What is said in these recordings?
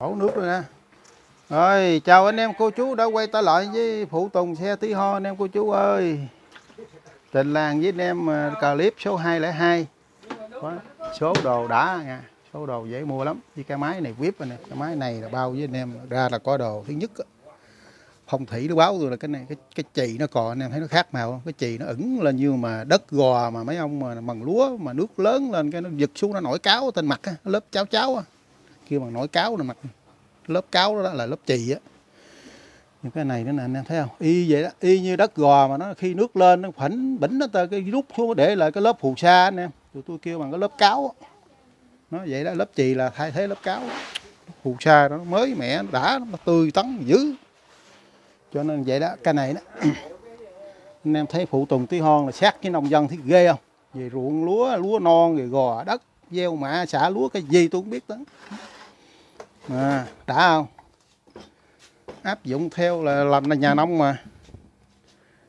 ổ nước rồi nè. Rồi chào anh em cô chú đã quay trở lại với phụ tùng xe tí ho anh em cô chú ơi. Tình làng với anh em ờ, clip số 202 Đó, số đồ đã nha. Số đồ dễ mua lắm. Với cái máy này vip nè. Cái máy này là bao với anh em. Ra là có đồ thứ nhất phong thủy nó báo tôi là cái này cái cái chì nó còn anh em thấy nó khác màu không? Cái chì nó ẩn lên như mà đất gò mà mấy ông mà bằng lúa mà nước lớn lên cái nó giật xuống nó nổi cáo trên mặt á. Lớp cháo cháo á kêu bằng nổi cáo lên mặt lớp cáo đó, đó là lớp chì á. Những cái này nữa nè anh em thấy không? Y vậy đó y như đất gò mà nó khi nước lên nó phảnh bỉnh nó tới cái rút xuống để lại cái lớp phù sa anh em. Tụi tôi kêu bằng cái lớp cáo đó. nó vậy đó lớp chì là thay thế lớp cáo. Phù sa đó nó mới mẻ nó đã nó tươi tắn dữ. Cho nên vậy đó cái này đó. Anh em thấy phụ tùng tí hon là sát với nông dân thấy ghê không? Về ruộng lúa lúa non rồi gò đất gieo mạ xả lúa cái gì tôi cũng biết đó à, đã không? Áp dụng theo là làm là nhà nông mà.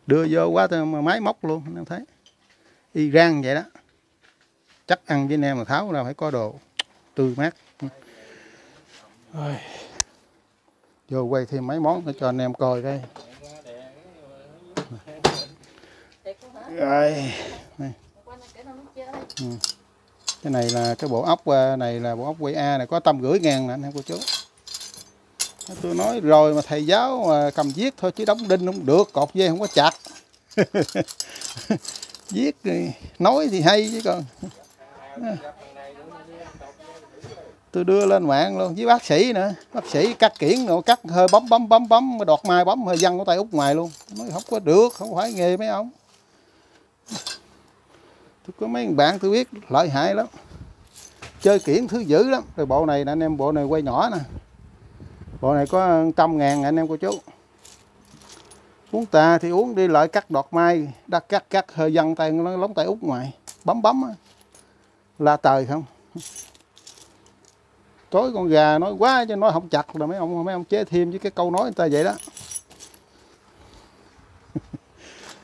Đưa vô quá mà máy móc luôn anh em thấy. Y rang vậy đó. Chắc ăn với anh em mà tháo ra phải có đồ tươi mát. Ôi. vô quay thêm mấy món để cho anh em coi đây. Rồi. Này. Ừ cái này là cái bộ ốc à, này là bộ ốc quay A này, có tầm rưỡi ngàn nè anh em cô chú. Tôi nói rồi mà thầy giáo mà cầm viết thôi chứ đóng đinh không được, cột dây không có chặt. Viết thì nói thì hay chứ còn. Tôi đưa lên mạng luôn, với bác sĩ nữa. Bác sĩ cắt kiển rồi, cắt hơi bấm bấm bấm bấm đọt mai bấm, hơi văng của tay út ngoài luôn. Nói không có được, không phải nghề mấy ông tôi có mấy bạn tôi biết, lợi hại lắm. Chơi kiển thứ dữ lắm. Rồi bộ này anh em, bộ này quay nhỏ nè. Bộ này có trăm ngàn anh em cô chú. Uống tà thì uống đi lại cắt đọt mai đắt cắt cắt, hơi văng tay, nó lóng tay út ngoài. Bấm bấm á. la trời không? Tối con gà nói quá cho nói không chặt là mấy ông mấy ông chế thêm với cái câu nói người ta vậy đó.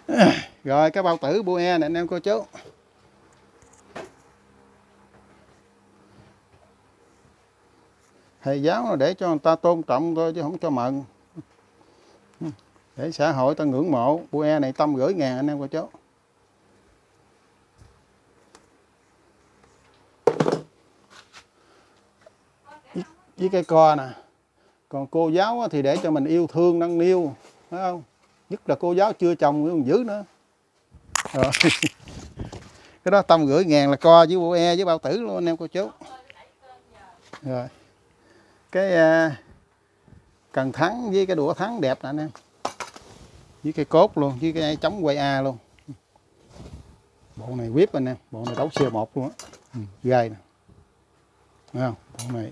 Rồi, cái bao tử bua e này anh em cô chú. Thầy giáo là để cho người ta tôn trọng thôi chứ không cho mận. Để xã hội ta ngưỡng mộ. Bua e này tâm gửi ngàn anh em cô chú với cây co nè. Còn cô giáo thì để cho mình yêu thương, nâng niu, phải không? Nhất là cô giáo chưa chồng còn giữ nữa. Rồi. Cái đó tâm gửi ngàn là co với bộ e với bao tử luôn anh em cô chú. Rồi cái uh, cần thắng với cái đũa thắng đẹp nè anh em. Với cây cốt luôn với cái chống quay a luôn. Bộ này whip anh em bộ này đấu c 1 luôn á. Ừ, gai nè. Thấy không? Bộ này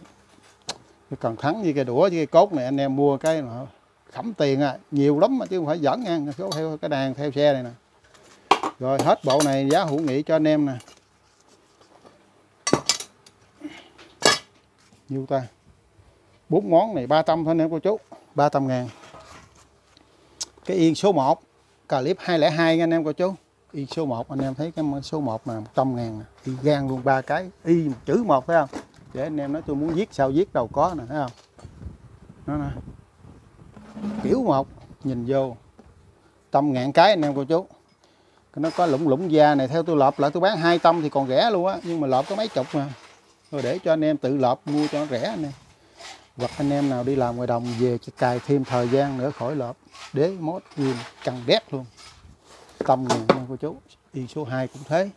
cái cần thắng với cái đũa với cái cốt này anh em mua cái mà khẩm tiền à nhiều lắm mà chứ không phải dẫn nha. Số theo cái đàn theo xe này nè. Rồi hết bộ này giá hữu nghị cho anh em nè. Nhiêu ta bốn món này 300 thôi nè, cô chú. 300 ngàn. Cái yên số 1 clip 202 nha anh em, cô chú. Y số 1 anh em thấy cái số 1 mà 100 ngàn nè. Y gan luôn, ba cái. Y một chữ một phải không? Để anh em nói tôi muốn viết sao viết đâu có nè, thấy không? Nó nè. Kiểu một, nhìn vô. Trăm ngàn cái anh em, cô chú. Nó có lũng lũng da này, theo tôi lợp lại, tôi bán hai tâm thì còn rẻ luôn á. Nhưng mà lợp có mấy chục mà. Rồi để cho anh em tự lợp, mua cho nó rẻ anh em hoặc anh em nào đi làm ngoài đồng về chỉ cài thêm thời gian nữa, khỏi lợp đế, mốt nguyên căng đét luôn. Tâm ngàn nha cô chú. Y số 2 cũng thế.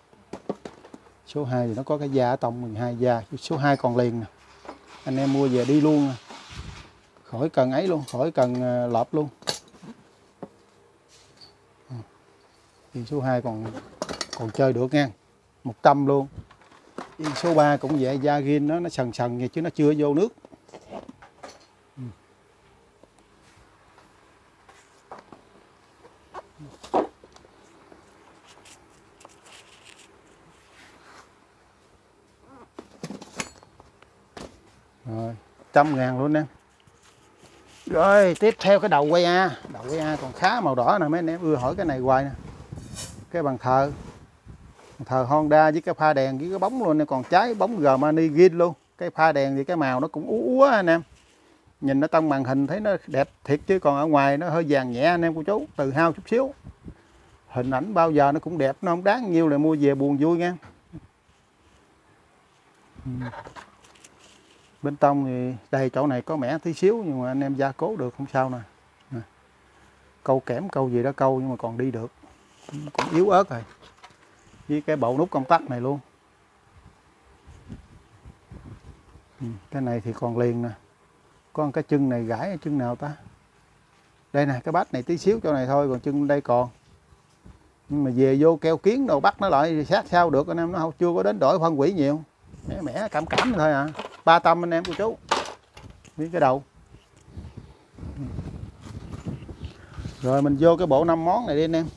Số 2 thì nó có cái da ở tông 12 da. Số 2 còn liền nè. Anh em mua về đi luôn nè. Khỏi cần ấy luôn, khỏi cần ờ, lợp luôn. Ừ. Thì số 2 còn còn chơi được nha. 100 luôn. Yên số 3 cũng vậy, da gin nó nó sần sần vậy chứ nó chưa vô nước. 100 ngàn luôn em. Rồi, tiếp theo cái đầu quay A. Đầu quay A còn khá màu đỏ nè mấy anh em. Ưa hỏi cái này hoài nè. Cái bàn thờ. Bàn Thờ Honda với cái pha đèn với cái bóng luôn nè. Còn trái bóng Germany Gin luôn. Cái pha đèn thì cái màu nó cũng ú ú anh em. Nhìn nó trong màn hình thấy nó đẹp thiệt chứ. Còn ở ngoài nó hơi vàng nhẹ anh em cô chú. Từ hao chút xíu. Hình ảnh bao giờ nó cũng đẹp. Nó không đáng nhiều là mua về buồn vui nha bên trong thì đây chỗ này có mẻ tí xíu nhưng mà anh em gia cố được không sao nè. Câu kẽm câu gì đó câu nhưng mà còn đi được. Cũng yếu ớt rồi. Với cái bộ nút công tắc này luôn. Ừ, cái này thì còn liền nè. Có cái chân này gãi chân nào ta? Đây nè cái bát này tí xíu chỗ này thôi còn chân đây còn. Nhưng mà về vô keo kiến đồ bắt nó lại sát sao được anh em nó không chưa có đến đổi phân quỷ nhiều. Mẻ mẻ cảm cảm thôi à ba tâm anh em cô chú. Miếng cái đầu. Rồi mình vô cái bộ năm món này đi anh em.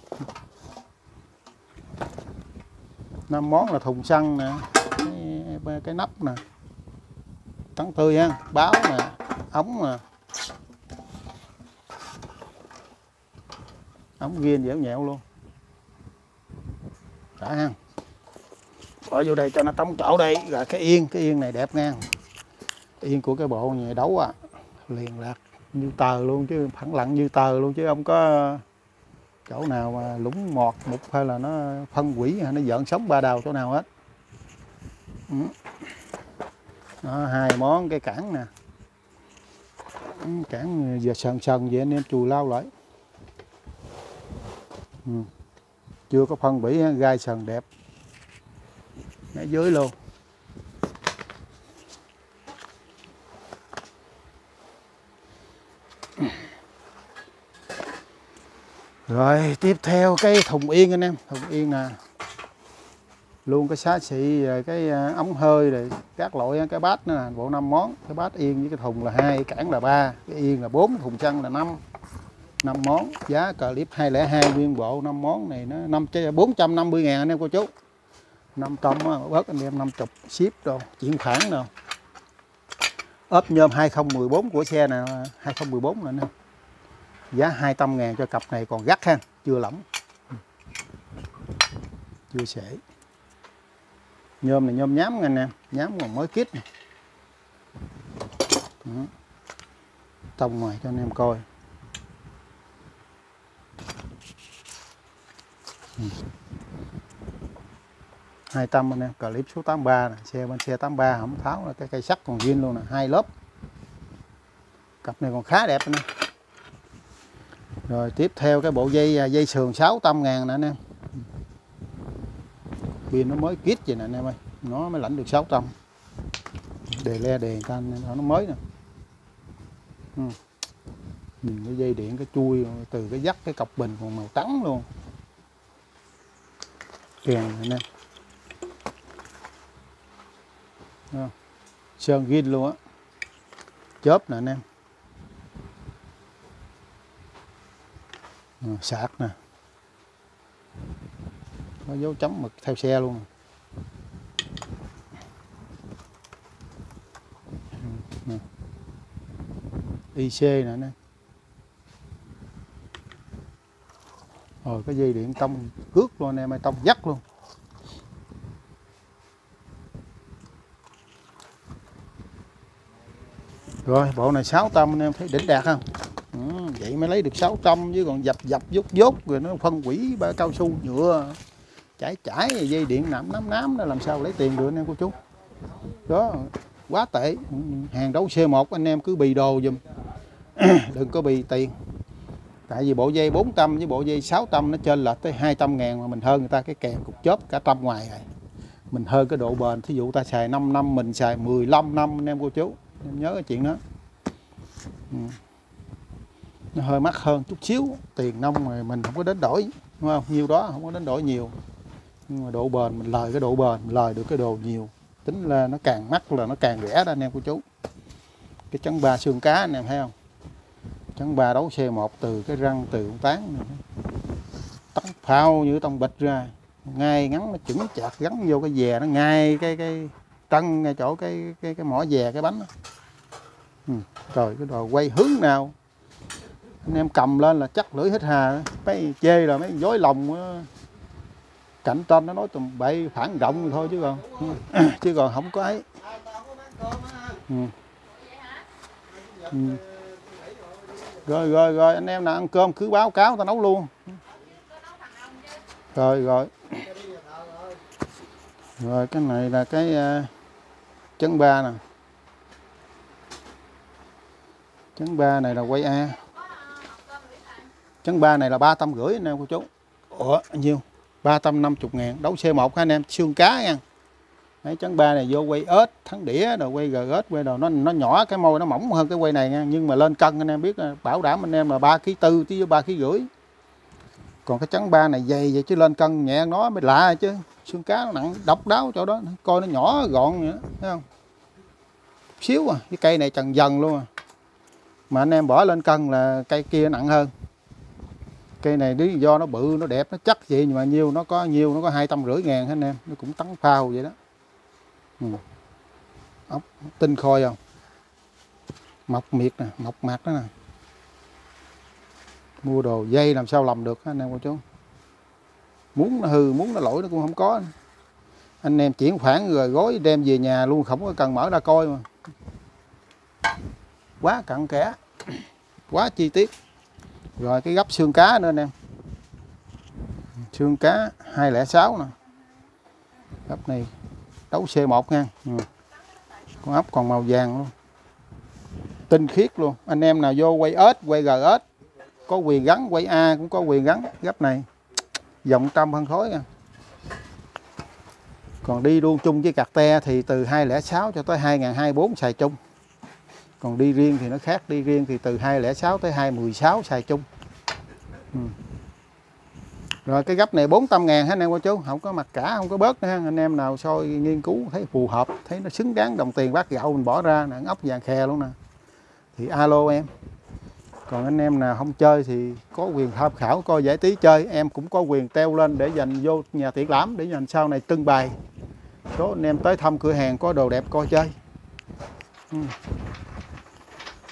Năm món là thùng xăng nè cái, cái nắp nè trắng tươi ha báo nè ống nè. Ống ghiên dẻo nhẹo luôn. Đã ha. Bỏ vô đây cho nó tống chỗ đây rồi cái yên cái yên này đẹp ngang yên của cái bộ nhà đấu à. Liền lạc như tờ luôn chứ phẳng lặng như tờ luôn chứ không có chỗ nào mà lũng mọt mục hay là nó phân quỷ hay nó giỡn sống ba đầu chỗ nào hết. Ừ. đó, hai món cái cản nè. Ừ, cản giờ sần sần vậy anh em chùi lao lại. Ừ. chưa có phân bỉ gai sần đẹp. Nãy dưới luôn. Rồi, tiếp theo cái thùng yên anh em. Thùng yên nè luôn cái xá xị cái à, ống hơi, rồi các loại, cái bát nữa nè, bộ năm món. Cái bát yên với cái thùng là hai cản là ba, cái yên là bốn, thùng xăng là năm. Năm món, giá clip 202 nguyên bộ năm món này nó năm bốn trăm năm mươi ngàn anh em cô chú. 500 bớt anh em 50 ship rồi chuyển khoản đâu ốp nhôm 2014 của xe nè 2014 nè anh em giá 200 ngàn cho cặp này còn gắt ha, chưa lỏng. Chưa sể. Nhôm này nhôm nhám anh em nhám còn mới kít này. tông ngoài cho anh em coi. Ừ. Hai trăm anh em, clip số 83 này. xe bên xe 83 không tháo là cái cây sắt còn zin luôn nè, hai lớp. Cặp này còn khá đẹp anh em rồi, tiếp theo cái bộ dây à, dây sườn 600 ngàn nè anh em. Pin nó mới kít vậy nè anh em ơi. Nó mới lãnh được 600 đề le đề ta nó mới nè. Ừ. nhìn cái dây điện, cái chui từ cái dắt, cái cọc bình còn màu trắng luôn. Kèn anh em. Sơn ghi luôn á. Chớp nè anh em. Ừ, sạc nè. Có dấu chấm mực theo xe luôn. Ừ, nè. IC nè nè. Rồi, cái dây điện tông cước luôn anh em ơi, tông dắt luôn. Rồi, bộ này 600 anh em thấy đỉnh đạt không? Ừ, vậy mới lấy được 600 chứ còn dập dập dốt dốt rồi nó phân quỷ ba cao su nhựa. Chảy chảy dây điện nằm nám nám nó làm sao lấy tiền được anh em cô chú? Đó quá tệ. Ừ, hàng đấu C1 anh em cứ bì đồ dùm đừng có bì tiền. Tại vì bộ dây 400 với bộ dây 600 nó trên là tới 200 ngàn mà mình hơn người ta cái kèm cục chớp cả trăm ngoài rồi. Mình hơn cái độ bền thí dụ ta xài 5 năm mình xài 15 năm anh em cô chú. Em nhớ cái chuyện đó. Ừ nó hơi mắc hơn chút xíu. Tiền nông mà mình không có đến đổi đúng không? Nhiêu đó không có đến đổi nhiều. Nhưng mà độ bền mình lời cái độ bền mình lời được cái đồ nhiều. Tính là nó càng mắc là nó càng rẻ đó anh em cô chú. Cái chấn ba xương cá anh em thấy không? Chấn ba đấu xe một từ cái răng từ con tán tóc phao như tông bịch ra. Ngay ngắn nó chững chạc gắn vô cái dè nó ngay cái cái trân ngay chỗ cái cái cái mỏ dè cái bánh đó. Ừ, rồi cái đồ quay hướng nào? Anh em cầm lên là chắc lưỡi hết hà. Mấy chê là mấy dối lòng cạnh tranh nó nói tùm bậy phản động thôi chứ còn. Chứ còn không có ấy. Ừ. ừ. rồi rồi rồi anh em nào ăn cơm cứ báo cáo tao nấu luôn. Rồi rồi. Rồi cái này là cái ờ, uh, chấn ba nè. Chấn ba này là quay a chấn ba này là ba trăm rưỡi anh em cô chú. Ủa nhiêu? Ba trăm năm chục ngàn. Đấu c 1 anh em? Xương cá nha. Đấy, chấn ba này vô quay ớt thắng đĩa rồi quay gờ ớt quay đồ. Nó nó nhỏ cái môi nó mỏng hơn cái quay này nha. Nhưng mà lên cân anh em biết bảo đảm anh em là ba ký tư tới ba ký rưỡi. Còn cái trắng ba này dày vậy chứ lên cân nhẹ nó mới lạ chứ. Xương cá nó nặng độc đáo chỗ đó. Coi nó nhỏ gọn vậy đó, thấy không? Xíu à cái cây này trần dần luôn à. Mà anh em bỏ lên cân là cây kia nặng hơn cây này lý do nó bự, nó đẹp, nó chắc vậy nhưng mà nhiêu nó có nhiêu nó có hai trăm rưỡi ngàn anh em? Nó cũng tắn phao vậy đó. Ừ. ốc, tinh khôi không? Mọc miệt nè mọc mặt đó nè. Mua đồ dây làm sao lầm được anh em cô chú? Muốn nó hư, muốn nó lỗi nó cũng không có. Anh em chuyển khoản rồi gói đem về nhà luôn, không có cần mở ra coi mà. Quá cặn kẽ, quá chi tiết rồi cái gấp xương cá nữa anh em. Xương cá 206 nè. Gấp này đấu C1 nha. Ừ. con ốc còn màu vàng luôn. Tinh khiết luôn. Anh em nào vô quay ếch quay gờ ớt, có quyền gắn quay A cũng có quyền gắn. Gấp này dòng trăm phân khối nha. Còn đi luôn chung với cạc te thì từ 206 cho tới 2024 xài chung còn đi riêng thì nó khác, đi riêng thì từ 206 tới 216 xài chung. Ừ. rồi cái gấp này 400 ngàn anh em cô chú? Không có mặt cả, không có bớt nữa anh em nào soi nghiên cứu thấy phù hợp, thấy nó xứng đáng đồng tiền bát gạo mình bỏ ra nè, ốc vàng khè luôn nè. Thì alo em. Còn anh em nào không chơi thì có quyền tham khảo, coi giải trí chơi. Em cũng có quyền treo lên để dành vô nhà triển lãm, để dành sau này trưng bày. Số anh em tới thăm cửa hàng, có đồ đẹp coi chơi. Ừ.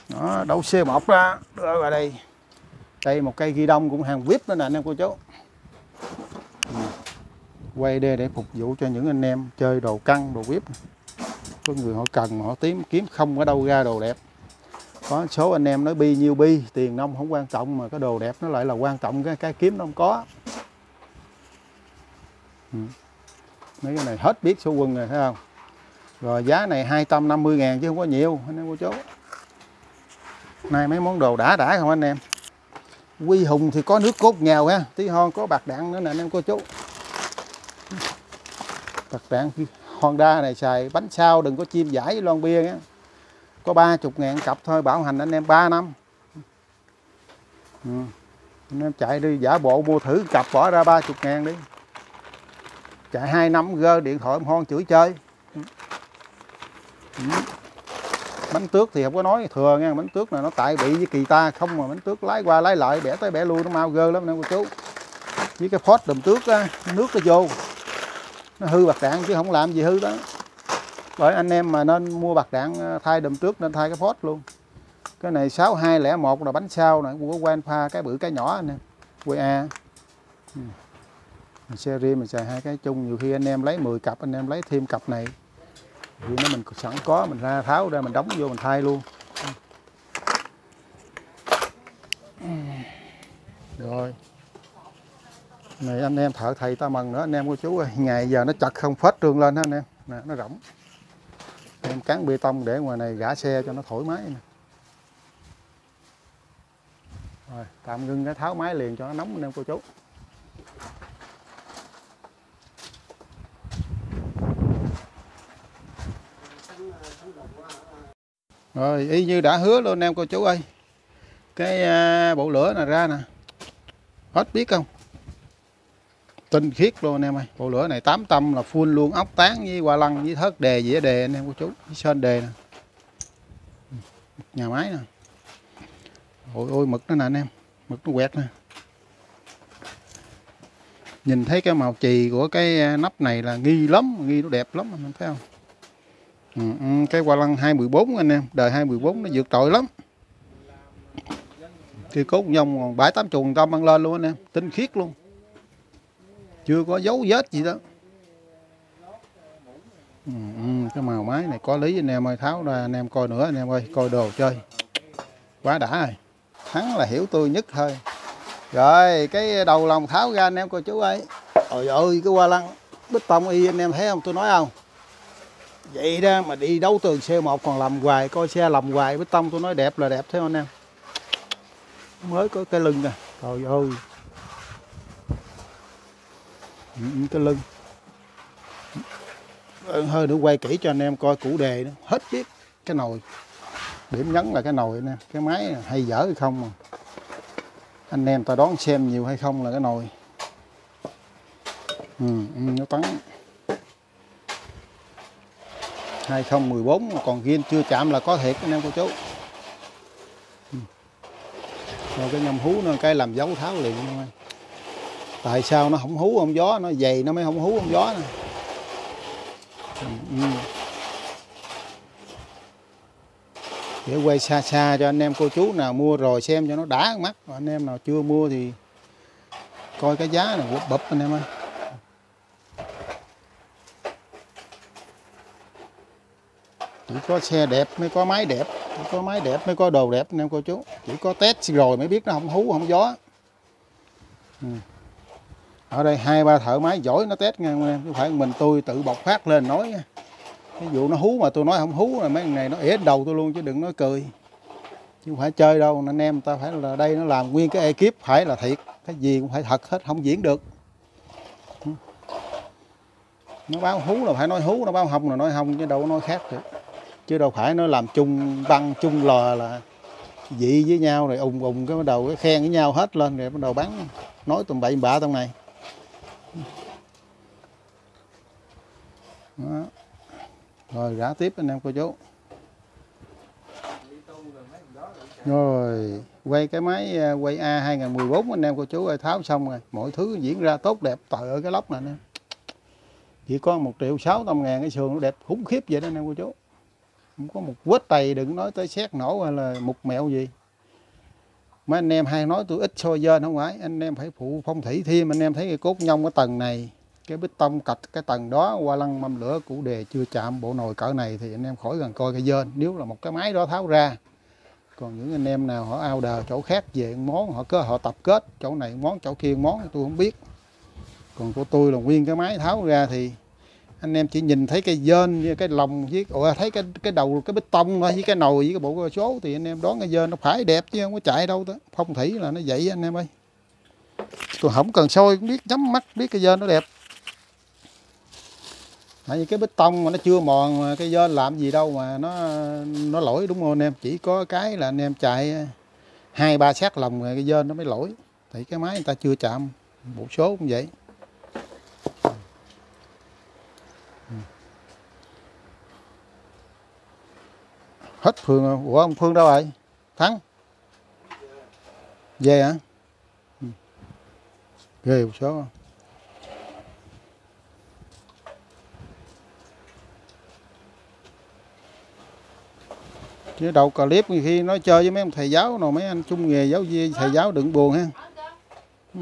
đó, đậu C1 ra, đưa vào đây. Đây, một cây ghi đông cũng hàng vip nữa nè, anh em cô chú. Ừ. Quay đây để phục vụ cho những anh em chơi đồ căng, đồ vip có người họ cần mà họ tím, kiếm không ở đâu ra đồ đẹp. Có số anh em nói bi nhiêu bi, tiền nông không quan trọng mà cái đồ đẹp nó lại là quan trọng, cái cái kiếm nó không có. Ừ. Mấy cái này hết biết số quân rồi, thấy không? Rồi giá này 250 ngàn chứ không có nhiều, anh em cô chú. Nay mấy món đồ đã đã không anh em? Quy hùng thì có nước cốt nhào ha, tí hon có bạc đạn nữa nè, anh em cô chú. Bạc đạn Honda này xài bánh sao đừng có chim giải với lon bia nhé có 30 ngàn cặp thôi, bảo hành anh em 3 năm. Ừ. anh em chạy đi, giả bộ mua thử cặp bỏ ra 30 ngàn đi. Chạy 2 năm gơ điện thoại hon chửi chơi. Ừ. bánh tước thì không có nói thừa nha bánh tước là nó tại bị với kỳ ta, không mà bánh tước lái qua lái lại, bẻ tới bẻ lui, nó mau gơ lắm nè cô chú. Với cái phốt đùm tước á, nước nó vô, nó hư bạc đạn chứ không làm gì hư đó. Bởi anh em mà nên mua bạc đạn ờ, thay đùm tước nên thay cái phốt luôn. Cái này 6201 là bánh sau này của quen pha cái bự cái nhỏ anh em QA xe series mình xài hai cái chung, nhiều khi anh em lấy 10 cặp, anh em lấy thêm cặp này thì nó mình sẵn có, mình ra tháo ra, mình đóng vô, mình thay luôn. Rồi. Này, anh em thợ thầy ta mừng nữa. Anh em cô chú ơi, ngày giờ nó chặt không phết trương lên ha anh em. Nè, nó rỗng. Em cán bê tông để ngoài này gã xe cho nó thoải mái nè. Rồi, tạm ngưng cái tháo máy liền cho nó nóng, anh em cô chú. Rồi y như đã hứa luôn em cô chú ơi. Cái uh, bộ lửa này ra nè. Hết biết không? Tinh khiết luôn anh em ơi. Bộ lửa này 800 là full luôn ốc tán với hoa lăng với thớt đề dĩa đề anh em cô chú với sơn đề nè. Nhà máy nè. Ôi ôi mực nó nè anh em. Mực nó quẹt nè. Nhìn thấy cái màu chì của cái à, nắp này là nghi lắm nghi nó đẹp lắm anh em thấy không? Ừ, ừ, cái hoa lăng 214 anh em đời 214 nó vượt trội lắm. Thì cốt nhông còn bảy tám chục trăm ăn lên luôn anh em tinh khiết luôn. Chưa có dấu vết gì đó. Ừ, ừ, cái màu máy này có lý anh em ơi tháo ra anh em coi nữa anh em ơi coi đồ chơi. Quá đã rồi thắng là hiểu tôi nhất thôi. Rồi cái đầu lòng tháo ra anh em coi chú ơi. Ôi ơi cái hoa lăng bích tông y anh em thấy không? Tôi nói không? Vậy đó mà đi đấu tường C1 còn làm hoài coi xe làm hoài với tông tôi nói đẹp là đẹp thế anh em. Mới có cái lưng nè. Trời ơi. Ừ, ừ, cái lưng. Ờ, hơi nữa quay kỹ cho anh em coi củ đề đó. hết biết cái nồi. Điểm nhấn là cái nồi nè cái máy hay dở hay không mà. Anh em ta đón xem nhiều hay không là cái nồi. Ừ, ừ nó tắn. 2014 còn ghiên chưa chạm là có thiệt, anh em cô chú. Ừ. Rồi cái nhầm hú nó cái làm dấu tháo liền tại sao nó không hú không gió, nó dày nó mới không hú không gió nè. Ừ. để quay xa xa cho anh em cô chú nào mua rồi xem cho nó đã mắt. Anh em nào chưa mua thì coi cái giá này bập anh em ơi. Chỉ có xe đẹp mới có máy đẹp, chỉ có máy đẹp mới có đồ đẹp, anh em cô chú. Chỉ có test rồi mới biết nó không hú, không gió. Ừ. ở đây hai ba thợ máy giỏi nó test nha em? Chứ phải mình tôi tự bộc phát lên nói ví dụ nó hú mà tôi nói không hú là mấy này nó ỉa đầu tôi luôn chứ đừng nói cười. Chứ không phải chơi đâu anh em ta phải là đây nó làm nguyên cái ekip phải là thiệt. Cái gì cũng phải thật hết, không diễn được. Nó báo hú là phải nói hú, nó báo hồng là nói hồng chứ đâu có nói khác được chứ đâu phải nó làm chung băng, chung lò là dị với nhau rồi ùng ùng cái bắt đầu cái khen với nhau hết lên rồi bắt đầu bắn. Nói tùm bậy bạ trong này. Đó. rồi, rã tiếp anh em cô chú. Rồi, quay cái máy à, quay A 2014 anh em cô chú ơi, tháo xong rồi. Mọi thứ diễn ra tốt đẹp trời ơi cái lốc này nè. Chỉ có một triệu sáu trăm ngàn cái sườn nó đẹp khủng khiếp vậy đó anh em cô chú không có một quết tay đừng nói tới xét nổ hay là mục mẹo gì. Mấy anh em hay nói tôi ít soi dên không phải. Anh em phải phụ phong thủy thêm. Anh em thấy cái cốt nhông cái tầng này, cái bích tông cạch cái tầng đó qua lăng mâm lửa củ đề chưa chạm bộ nồi cỡ này thì anh em khỏi gần coi cái dên. Nếu là một cái máy đó tháo ra, còn những anh em nào họ ao đờ chỗ khác về món, họ cứ họ tập kết, chỗ này món, chỗ kia món, tôi không biết. Còn của tôi là nguyên cái máy tháo ra thì anh em chỉ nhìn thấy cái dên với cái lồng với ủa, thấy cái cái đầu cái bê tông với cái nồi với cái bộ số thì anh em đoán cái dên nó phải đẹp chứ không có chạy đâu đó. Phong thủy là nó vậy anh em ơi. Còn không cần soi cũng biết nhắm mắt biết cái dên nó đẹp. Tại vì cái bê tông mà nó chưa mòn mà cái dên làm gì đâu mà nó nó lỗi đúng không anh em? Chỉ có cái là anh em chạy hai ba sát lồng rồi cái dên nó mới lỗi. Thì cái máy người ta chưa chạm bộ số cũng vậy. Hết Phương rồi. Ủa, ông Phương đâu rồi? Thắng? Về hả? Ừ. Ghê một số Chứ đầu clip khi nói chơi với mấy ông thầy giáo nào, mấy anh chung nghề giáo viên, thầy giáo đừng buồn ha. Ừ.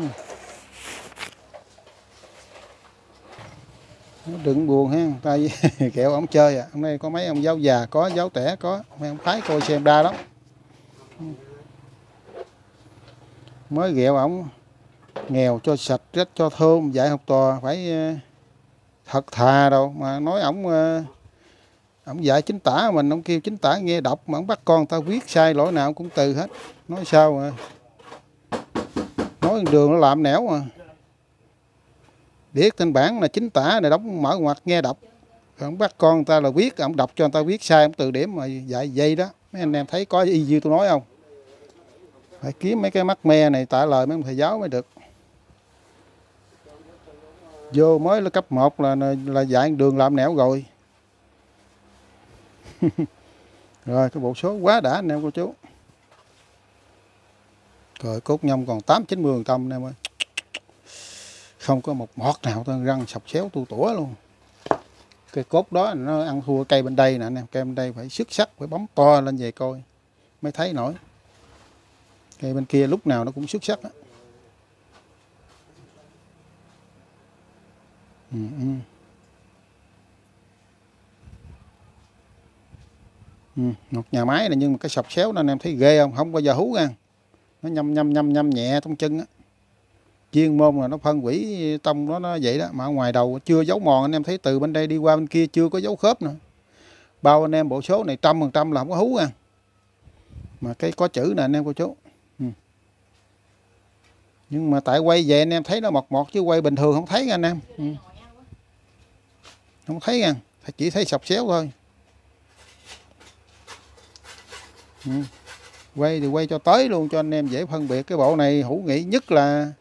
đừng buồn ha, tại kẹo ông chơi à. Hôm nay có mấy ông giáo già, có giáo trẻ, có. Mấy ông thái coi xem đa lắm. Mới ghẹo ổng, nghèo cho sạch, rách cho thơm, dạy học trò, phải ờ, thật thà đâu. Mà nói ổng ờ, ổng dạy chính tả mình ông kêu chính tả nghe đọc mà ổng bắt con ta viết, sai lỗi nào cũng từ hết. Nói sao mà, nói đường nó làm nẻo mà viết trên bảng là chính tả này, đóng mở ngoặt nghe đọc. Ông bắt con ta là viết, ông đọc cho người ta viết sai, ông từ điểm mà dạy dây đó. Mấy anh em thấy có y như tôi nói không? Phải kiếm mấy cái mắt me này tạ lời mấy ông thầy giáo mới được. Vô mới là cấp 1 là là dạy đường làm nẻo rồi. Rồi, cái bộ số quá đã anh em cô chú. Rồi, cốt nhông còn tám chín mươi tâm anh em ơi không có một mọt nào tôi răng sọc xéo tu tủa luôn. Cái cốt đó nó ăn thua cây bên đây nè anh em. Cây bên đây phải xuất sắc phải bấm to lên về coi mới thấy nổi. Cây bên kia lúc nào nó cũng xuất sắc á. Ừ, ừ. ừ, một nhà máy này nhưng mà cái sọc xéo nên anh em thấy ghê không? Không bao giờ hú ra, nó nhâm nhâm nhâm nhâm nhẹ trong chân á chuyên môn là nó phân hủy tông nó nó vậy đó. Mà ngoài đầu chưa dấu mòn, anh em thấy từ bên đây đi qua bên kia chưa có dấu khớp nữa. Bao anh em bộ số này trăm phần trăm là không có hú à mà cái có chữ nè, anh em cô chú. Ừ. nhưng mà tại quay về anh em thấy nó mọt mọt chứ quay bình thường không thấy nha anh em. Ừ. không thấy nha. Chỉ thấy sọc xéo thôi. Ừ. quay thì quay cho tới luôn, cho anh em dễ phân biệt. Cái bộ này hữu nghị nhất là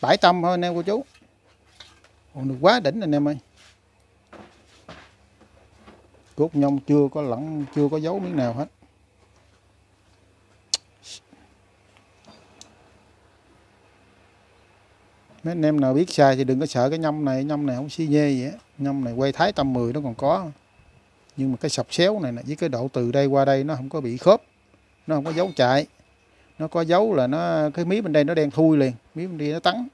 700 thôi anh em cô chú. Còn được quá đỉnh anh em ơi. Cốt nhông chưa có lẫn, chưa có dấu miếng nào hết. Mấy anh em nào biết sai thì đừng có sợ cái nhông này nhông này không xi nhê vậy nhông này quay thái tầm 10 nó còn có. Nhưng mà cái sọc xéo này nè, với cái độ từ đây qua đây nó không có bị khớp, nó không có dấu chạy nó có dấu là nó, cái mí bên đây nó đen thui liền, mí bên đây nó tắn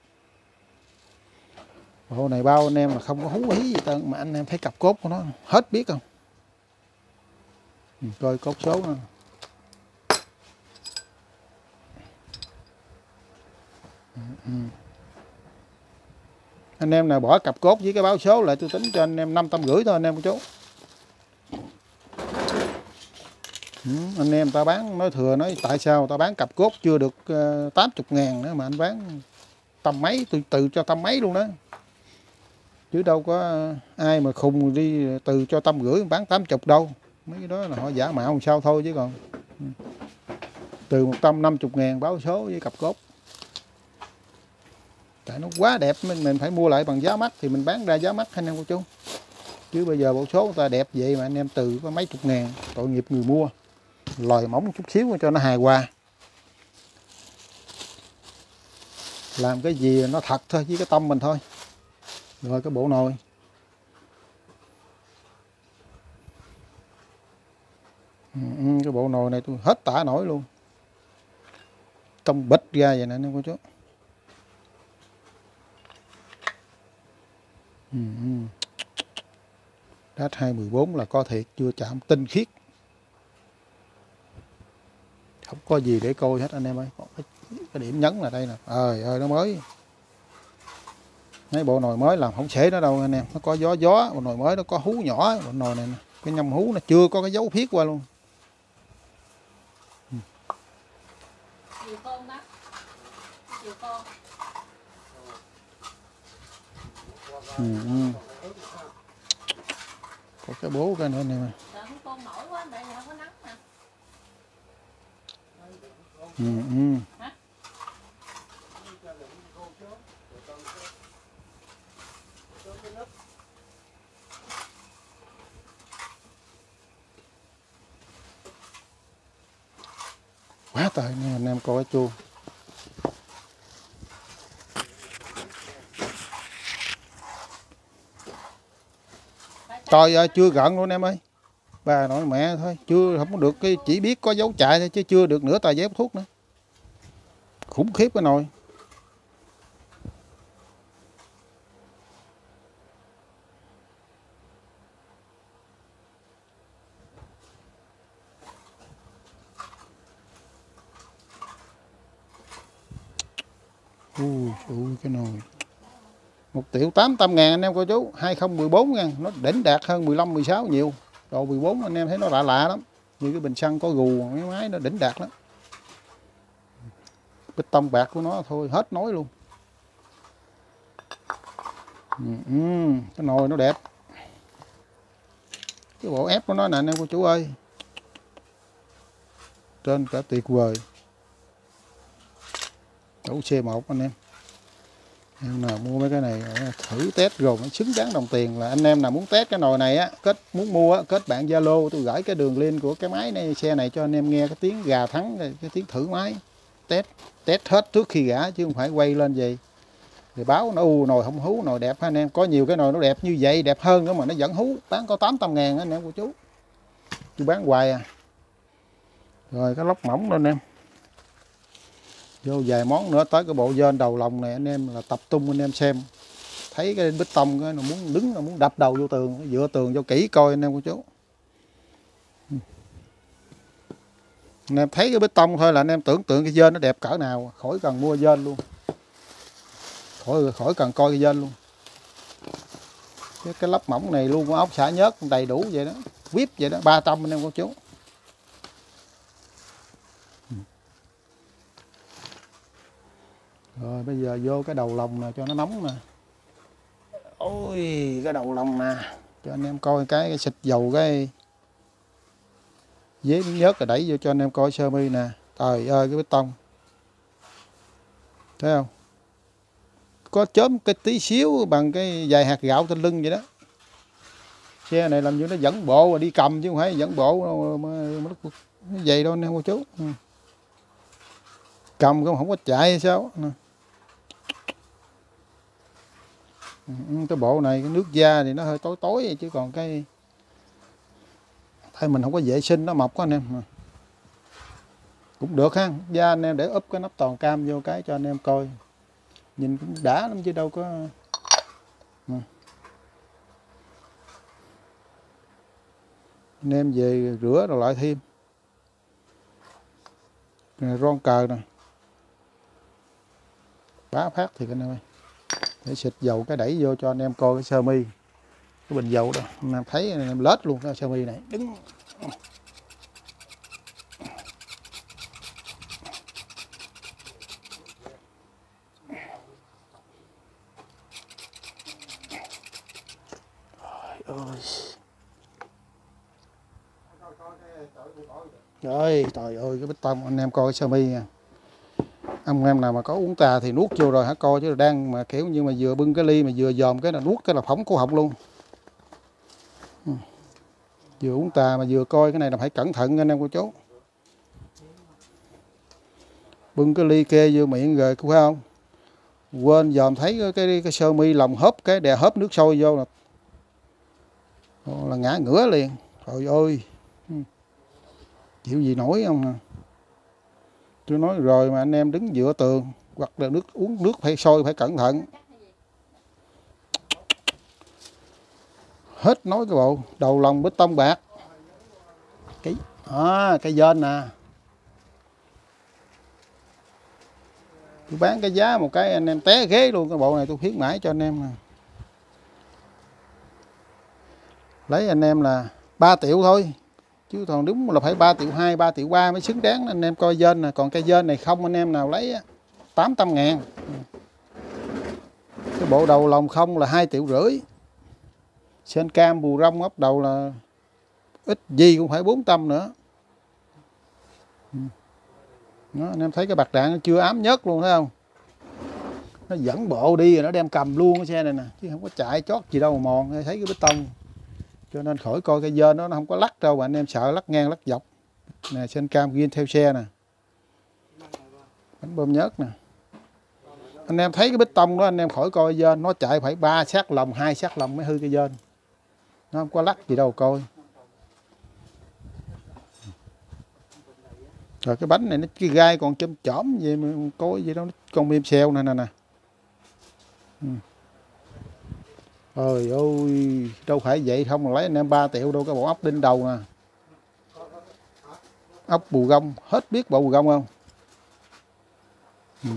bộ này bao anh em là không có hú hí gì tân mà anh em thấy cặp cốt của nó hết biết không? Ừ, coi cốt số nè anh em nào bỏ cặp cốt với cái báo số lại, tôi tính cho anh em năm trăm rưỡi thôi, anh em cô chú. Ừ, anh em ta bán nói thừa nói tại sao ta bán cặp cốt chưa được ờ, uh, 80 ngàn nữa mà anh bán tầm mấy từ từ cho tầm mấy luôn đó. Chứ đâu có ai mà khùng đi từ cho tâm rưỡi bán 80 đâu. Mấy cái đó là họ giả mạo làm sao thôi chứ còn. Từ 150 ngàn báo số với cặp cốt. Tại nó quá đẹp mình mình phải mua lại bằng giá mắt thì mình bán ra giá mắt anh em cô chú. Chứ bây giờ bộ số người ta đẹp vậy mà anh em từ có mấy chục ngàn tội nghiệp người mua lòi mỏng chút xíu cho nó hài hòa. Làm cái gì nó thật thôi với cái tâm mình thôi. Rồi cái bộ nồi. Ừ, ừ, cái bộ nồi này tôi hết tả nổi luôn. Trong bịch ra vậy nè cô chú. Ừ, ừ. Đát 214 là có thiệt chưa chạm tinh khiết không có gì để coi hết anh em ơi. Cái, cái điểm nhấn là đây nè. Ơi ơi nó mới. Mấy bộ nồi mới làm không xế nó đâu anh em. Nó có gió gió bộ nồi mới nó có hú nhỏ. Bộ nồi này nè. cái nhâm hú nó chưa có cái dấu phiết qua luôn. Ừ. ừ, có cái bố cái nữa này mà ừ, ừ. quá trời nè anh em coi chuông trời ơi chưa gần luôn em ơi bà nội mẹ thôi, chưa, không được cái, chỉ biết có dấu chạy thôi chứ chưa được nửa tờ giấy thuốc nữa. Khủng khiếp cái nồi. Ui ui cái nồi. Một triệu 800 ngàn anh em cô chú 2014 ngàn, nó đỉnh đạt hơn 15 16 nhiều đồ 14 anh em thấy nó lạ lạ lắm. Như cái bình xăng có gù mấy máy nó đỉnh đạt lắm. Bê tông bạc của nó thôi hết nói luôn. Ừ, ừ, cái nồi nó đẹp. Cái bộ ép của nó nè anh em cô chú ơi. Trên cả tuyệt vời đủ C1 anh em em nào mua mấy cái này ờ, thử test rồi nó xứng đáng đồng tiền. Là anh em nào muốn test cái nồi này á, kết, muốn mua á, kết bạn zalo, tôi gửi cái đường link của cái máy này, xe này cho anh em nghe cái tiếng gà thắng, cái tiếng thử máy. Test test hết trước khi gã chứ không phải quay lên gì thì báo nó u nồi không hú, nồi đẹp anh em. Có nhiều cái nồi nó đẹp như vậy, đẹp hơn nữa mà nó vẫn hú. Bán có 800 ngàn anh em của chú. Chú bán hoài à. Rồi, cái lóc mỏng lên em vô vài món nữa tới cái bộ dên đầu lòng này anh em là tập trung anh em xem. Thấy cái bích tông cái nó muốn đứng nó muốn đập đầu vô tường dựa tường cho kỹ coi anh em cô chú. Anh em thấy cái bê tông thôi là anh em tưởng tượng cái dên nó đẹp cỡ nào khỏi cần mua dên luôn. Khỏi khỏi cần coi cái dên luôn. Cái, cái lắp mỏng này luôn ốc xả nhớt đầy đủ vậy đó. Vip vậy đó ba trăm anh em cô chú. Rồi bây giờ vô cái đầu lòng nè cho nó nóng nè. Ôi cái đầu lòng nè. Cho anh em coi cái, cái xịt dầu cái dế nhớt rồi đẩy vô cho anh em coi sơ mi nè. Trời ơi cái bê tông. Thấy không? Có chớm cái tí xíu bằng cái vài hạt gạo trên lưng vậy đó. Xe này làm như nó dẫn bộ và đi cầm chứ không phải dẫn bộ đâu mà, mà nó vậy đâu anh em cô chú. Ừ. cầm cũng không có chạy hay sao. Nè. Ừ, Ừ, cái bộ này cái nước da thì nó hơi tối tối chứ còn cái thay mình không có vệ sinh nó mọc quá anh em. Ừ. Cũng được ha da anh em để úp cái nắp toàn cam vô cái cho anh em coi. Nhìn cũng đã lắm chứ đâu có ừ. anh em về rửa rồi lại thêm. Này, ron cờ nè. Bá phát thì anh em ơi để xịt dầu cái đẩy vô cho anh em coi cái sơ mi. Cái bình dầu đó, anh em thấy anh em lết luôn cái sơ mi này. Đứng. Ơi. Rồi trời ơi, cái bít tông, anh em coi cái sơ mi nha anh em nào mà có uống trà thì nuốt vô rồi hả coi chứ đang mà kiểu như mà vừa bưng cái ly mà vừa dòm cái là nuốt cái là phỏng cổ họng luôn. Ừ. Vừa uống trà mà vừa coi cái này là phải cẩn thận anh em cô chú. Bưng cái ly kê vô miệng rồi phải không? Quên dòm thấy cái, cái, cái sơ mi lòng hớp cái đè hớp nước sôi vô là là ngã ngửa liền. Trời ơi. Ừ. Chịu gì nổi không à? Tôi nói rồi mà anh em đứng dựa tường hoặc là nước uống nước phải sôi phải cẩn thận. Hết nói cái bộ đầu lòng bê tông bạc. Cái à, cái dên nè tôi bán cái giá một cái anh em té ghế luôn cái bộ này tôi khuyến mãi cho anh em nè. Lấy anh em là 3 triệu thôi chứ còn đúng là phải 3 triệu 2 3 triệu 3 mới xứng đáng. Anh em coi dên nè. Còn cây dên này không anh em nào lấy 800 ngàn. Cái bộ đầu lòng không là 2 triệu rưỡi. Sen cam bù rong ốc đầu là ít gì cũng phải 400 nữa. Đó, anh em thấy cái bạc đạn nó chưa ám nhất luôn thấy không? Nó dẫn bộ đi rồi nó đem cầm luôn cái xe này nè. Chứ không có chạy chót gì đâu mà mòn. Thấy cái bê tông cho nên khỏi coi cái dơ nó không có lắc đâu mà anh em sợ lắc ngang, lắc dọc. Nè xanh cam ghiên theo xe nè. Bánh bơm nhớt nè. Anh em thấy cái bít tông đó, anh em khỏi coi dên, nó chạy phải ba sát lồng hai sát lồng mới hư cái dên. Nó không có lắc gì đâu, coi. Rồi cái bánh này nó cái gai còn chôm chỏm gì mà coi gì đâu con mềm xeo nè nè nè. Ừ. Trời ơi, đâu phải vậy không mà lấy anh em 3 triệu đâu cái bộ ốc đinh đầu nè. Ốc bù gông, hết biết bộ bù gông không? Ừ.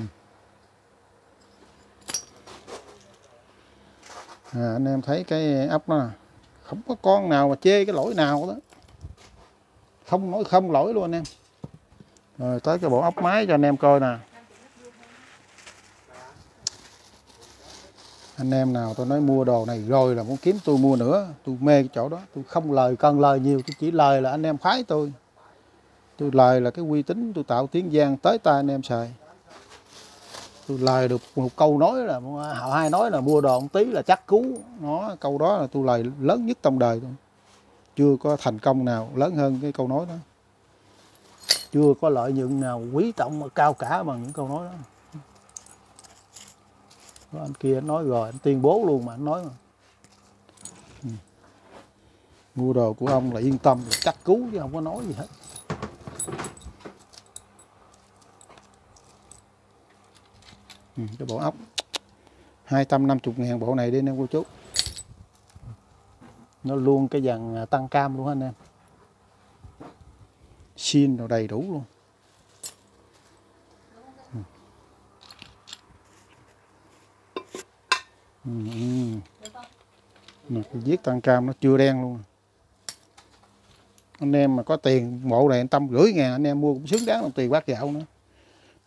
À, anh em thấy cái ốc đó không có con nào mà chê cái lỗi nào đó. Không nói không lỗi luôn anh em. Rồi tới cái bộ ốc máy cho anh em coi nè. Anh em nào tôi nói mua đồ này rồi là muốn kiếm tôi mua nữa tôi mê cái chỗ đó. Tôi không lời cần lời nhiều tôi chỉ lời là anh em khoái tôi. Tôi lời là cái uy tín tôi tạo tiếng giang tới tay anh em xài. Tôi lời được một câu nói là họ hai nói là mua đồ một tí là chắc cứu. Nó câu đó là tôi lời lớn nhất trong đời tôi. Chưa có thành công nào lớn hơn cái câu nói đó. Chưa có lợi nhuận nào quý trọng mà cao cả bằng những câu nói đó, anh kia nói rồi anh tuyên bố luôn mà anh nói mà. Ừ. mua đồ của ông là yên tâm là chắc cứu chứ không có nói gì hết. Ừ, cái bộ ốc. 250 ngàn bộ này đi anh em cô chú. Nó luôn cái dàn à, tăng cam luôn anh em. Xin đồ đầy đủ luôn ừ. Ừ, ừ. Nè, cái viết tăng cam nó chưa đen luôn. Anh em mà có tiền bộ này tâm rưỡi ngàn anh em mua cũng xứng đáng đồng tiền bát gạo nữa.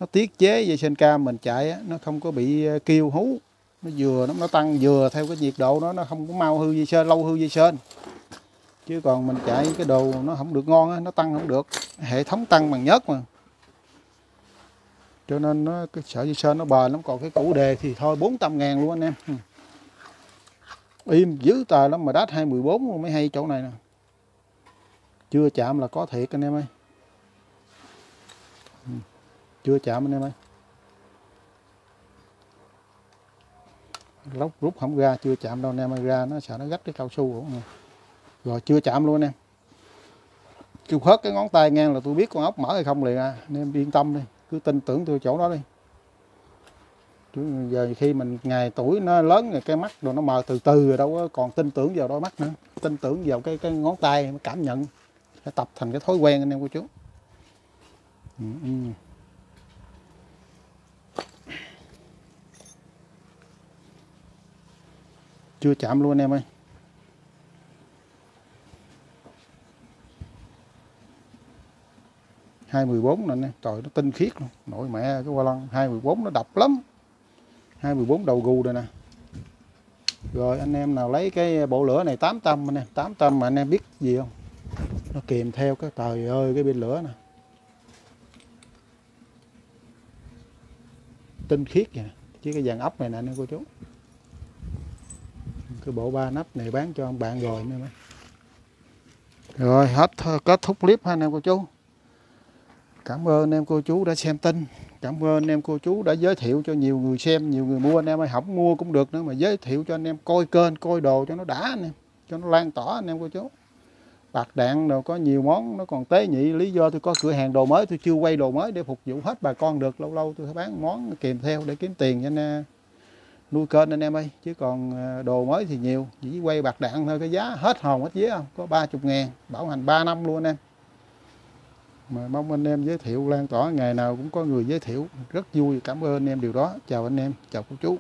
Nó tiết chế dây sen cam mình chạy á, nó không có bị ờ, kêu hú. Nó vừa nó, nó tăng vừa theo cái nhiệt độ nó nó không có mau hư dây sên lâu hư dây sên. Chứ còn mình chạy cái đồ nó không được ngon á nó tăng không được. Hệ thống tăng bằng nhớt mà. Cho nên nó cái sợi dây sên nó bền lắm còn cái củ đề thì thôi 400 ngàn luôn anh em. Ừ im giữ tờ lắm mà đát 214 mới hay chỗ này nè. Chưa chạm là có thiệt anh em ơi. Ừ, chưa chạm anh em ơi. Lóc rút không ra, chưa chạm đâu anh em ơi, ra nó sợ nó gắt cái cao su rồi chưa chạm luôn anh em. Kêu khớt cái ngón tay ngang là tôi biết con ốc mở hay không liền à anh em yên tâm đi, cứ tin tưởng tôi chỗ đó đi chứ giờ khi mình ngày tuổi nó lớn rồi cái mắt rồi nó mờ từ từ rồi đâu có còn tin tưởng vào đôi mắt nữa. Tin tưởng vào cái cái ngón tay cảm nhận phải tập thành cái thói quen anh em cô chú. Ừ, ừ. chưa chạm luôn anh em ơi. Hai mười bốn nè trời nó tinh khiết luôn. Nội mẹ cái hoa lăng hai mười bốn nó độc lắm hai mười bốn đầu gù đây nè. Rồi, anh em nào lấy cái bộ lửa này 800 anh em 800 mà anh em biết gì không? Nó kèm theo cái, trời ơi, cái bên lửa nè. Tinh khiết vậy chứ cái dàn ốc này nè, anh em cô chú. Cái bộ ba nắp này bán cho ông bạn rồi nữa rồi, hết kết thúc clip ha anh em cô chú. Cảm ơn anh em cô chú đã xem tin cảm ơn anh em cô chú đã giới thiệu cho nhiều người xem, nhiều người mua. Anh em ơi, không mua cũng được nữa, mà giới thiệu cho anh em coi kênh, coi đồ cho nó đã anh em, cho nó lan tỏa anh em cô chú. Bạc đạn rồi có nhiều món, nó còn tế nhị. Lý do tôi có cửa hàng đồ mới, tôi chưa quay đồ mới để phục vụ hết bà con được. Lâu lâu tôi sẽ bán món kèm theo để kiếm tiền cho anh nuôi kênh anh em ơi, chứ còn ờ, đồ mới thì nhiều. Chỉ quay bạc đạn thôi, cái giá hết hồn hết vía không? Có 30 ngàn, bảo hành 3 năm luôn anh em mà mong anh em giới thiệu, lan tỏa ngày nào cũng có người giới thiệu. Rất vui, cảm ơn anh em điều đó. Chào anh em, chào cô chú.